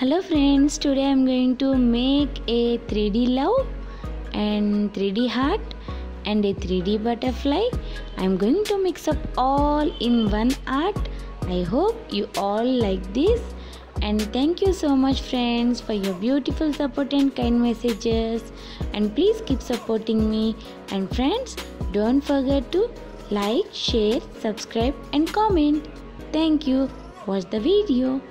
Hello friends, today I'm going to make a 3D love and 3D heart and a 3D butterfly. I'm going to mix up all in one art. I hope you all like this and thank you so much friends for your beautiful support and kind messages and please keep supporting me and friends don't forget to like, share, subscribe and comment. Thank you. Watch the video.